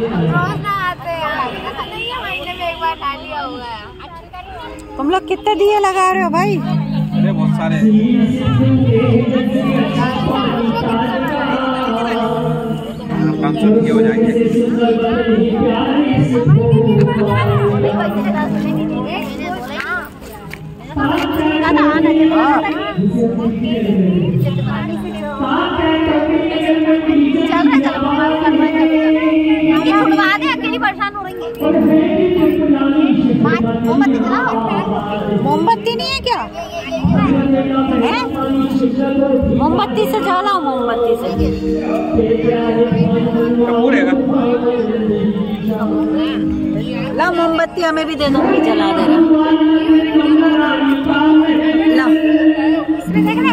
रोज ना आते हैं महीने में एक बार डालिया हुआ है। तुम लोग कितने दिए लगा रहे हो भाई? अरे बहुत सारे। पाँच सौ के हो जाएँगे। अकेली परेशान हो रही है? मोमबत्ती जलाओ मोमबत्ती नहीं है क्या? है? मोमबत्ती से जलाओ मोमबत्ती से। ला मोमबत्ती हमें भी दे दो। भी जला देना ला। इसमें देखना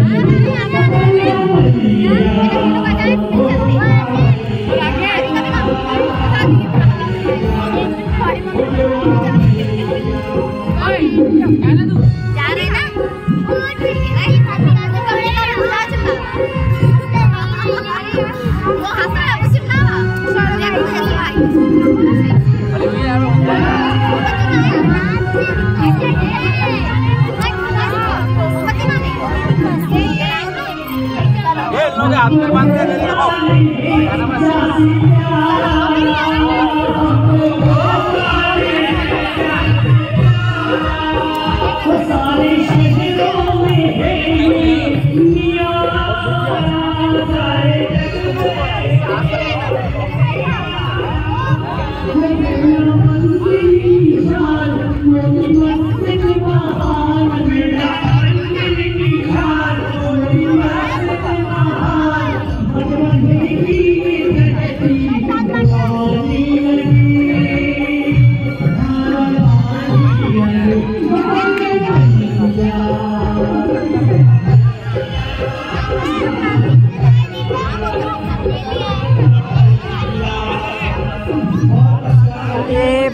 Amém. ये लोग हाथ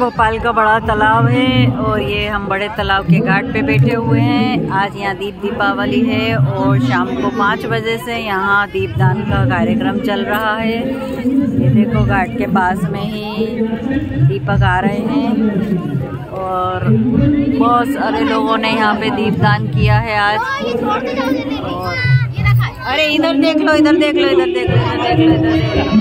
भोपाल का बड़ा तालाब है और ये हम बड़े तालाब के घाट पे बैठे हुए हैं। आज यहाँ दीप दीपावली है और शाम को पाँच बजे से यहाँ दीपदान का कार्यक्रम चल रहा है। ये देखो घाट के पास में ही दीपक आ रहे हैं और बहुत सारे लोगों ने यहाँ पे दीपदान किया है आज। और अरे इधर देख लो इधर देख लो इधर देख लो इधर देख लो इधर देख लो।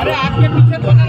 अरे आपके पीछे तो कर